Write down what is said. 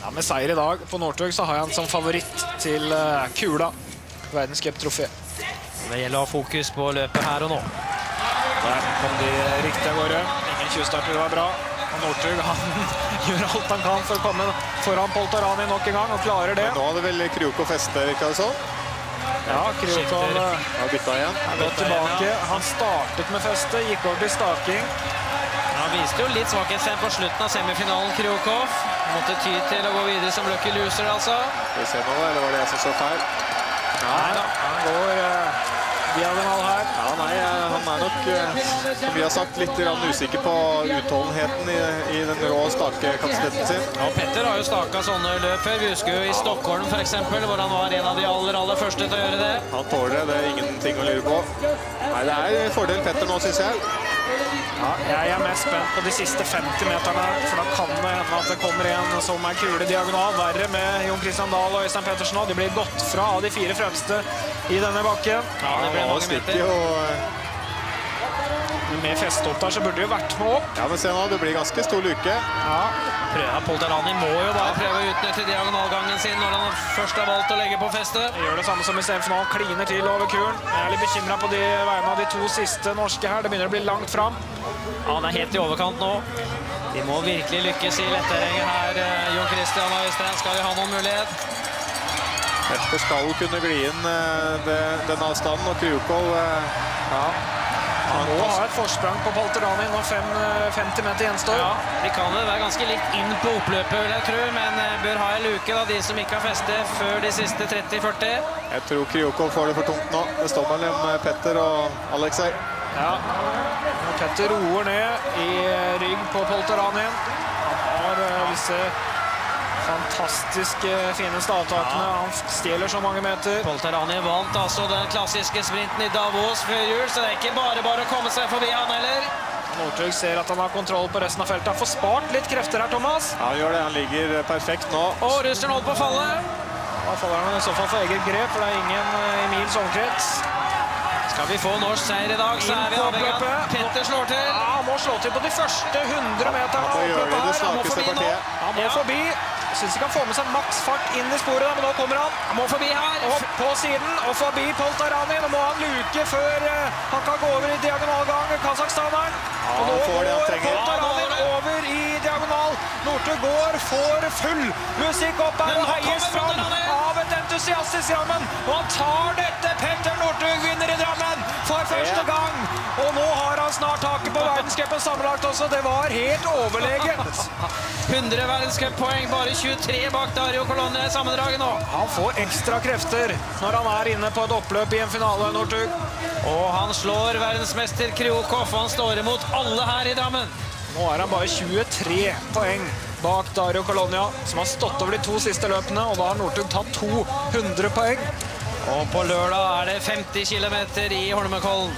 Ja, med seier i dag på Northug så har jeg han som favoritt til uh, Kula. Verdenscuptrofé. Det gjelder å ha fokus på løpet her og nå. Der kom de riktig av gårde. Ingen 20-starter, det var bra. Og Northug han gjør alt han kan for å komme foran Poltarani nok en gang, og klarer det. Nå hadde vel Krukov feste, virka det sånn? Ja, Krukov har bytta igjen. Han gått tilbake. Han startet med feste, gikk over til staking. Han viste jo litt svakhet på slutten av semifinalen, Krokov. Måtte ty til å gå videre som lucky loser, altså. Skal vi se nå, eller var det jeg som så feil? Nei da, han går uh, diagonal her. Ja, nei, eh, han er nok, uh, som vi har sagt, litt usikker på utholdenheten i, i den rå stakekapasiteten sin. Ja, Petter har jo staka sånne løp før. Vi husker jo i Stockholm for eksempel, hvor han var en av de aller, aller første til å gjøre det. Han tåler det, det er ingenting å lure på. Nei, det er en fordel Petter nå, synes jeg. Ja, jeg er mest spent på de siste 50 meterne, for da kan det hende at det kommer en som er kule diagonal. Verre med Jon Christian Dahl og Øystein Pettersen nå. De blir gått fra av de fire fremste i denne bakken. Ja, det ble mange meter. Med feste opp der så burde det jo vært med opp. Ja, men se nå, det blir ganske stor luke. Ja. Prøver Polterani må jo bare prøve å utnytte diagonalgangen sin når han først har valgt å legge på festet. Gjør det samme som i semifinalen, kliner til over kuren. Jeg er litt bekymra på de vegne av de to siste norske her. Det begynner å bli langt fram. Ja, han er helt i overkant nå. De må virkelig lykkes i letterrenget her. Eh, Jon Christian og Øystein skal jo ha noen mulighet. Fester skal kunne gli inn eh, den avstanden, og Krukov ja, han må ha et forsprang på Palterani når 50 meter gjenstår. Ja, De kan vel være ganske litt inn på oppløpet, vil jeg tro, men eh, bør ha en luke, da, de som ikke har feste før de siste 30-40. Jeg tror Kryokov får det for tungt nå. Det står mellom eh, Petter og Alexei. Ja, Petter roer ned i rygg på Polteranien. Han har visse fantastisk fine stavtakene. Ja. Han stjeler så mange meter. Polterani vant altså den klassiske sprinten i Davos før jul, så det er ikke bare bare å komme seg forbi han heller. Northug ser at han har kontroll på resten av feltet. Han får spart litt krefter her, Thomas. Ja, han gjør det. Han ligger perfekt nå. Og russeren holder på å falle. Da faller han i så fall for eget grep, for det er ingen i mils omkrets. Skal vi få norsk seier i dag, så er vi avhengig av Petter slår til. Ja, han må slå til på de første 100 meterne. Han må forbi nå. det svakeste partiet. Han må forbi. Jeg syns ikke han får med seg maks fart inn i sporet, men nå kommer han. Han må forbi her. Opp på siden og forbi Poltarani. Nå må han luke før uh, han kan gå over i diagonalgang, kasakhstaneren. Ja, og nå går Poltarani over i diagonal. Northug går for full musikk opp her og heies fram av et entusiastisk Drammen. Og han tar dette. Petter Northug vinner i Drammen for første gang. Og nå har han snart taket på verdenscupen sammenlagt også. Det var helt overlegent. 100 verdenscuppoeng, bare 23 bak Dario Colonia i sammendraget nå. Han får ekstra krefter når han er inne på et oppløp i en finale, Northug. Og han slår verdensmester Kriokov. Han står imot alle her i Drammen. Nå er han bare 23 poeng bak Dario Colonia, som har stått over de to siste løpene, og da har Northug tatt 200 poeng. Og på lørdag er det 50 km i Holmenkollen.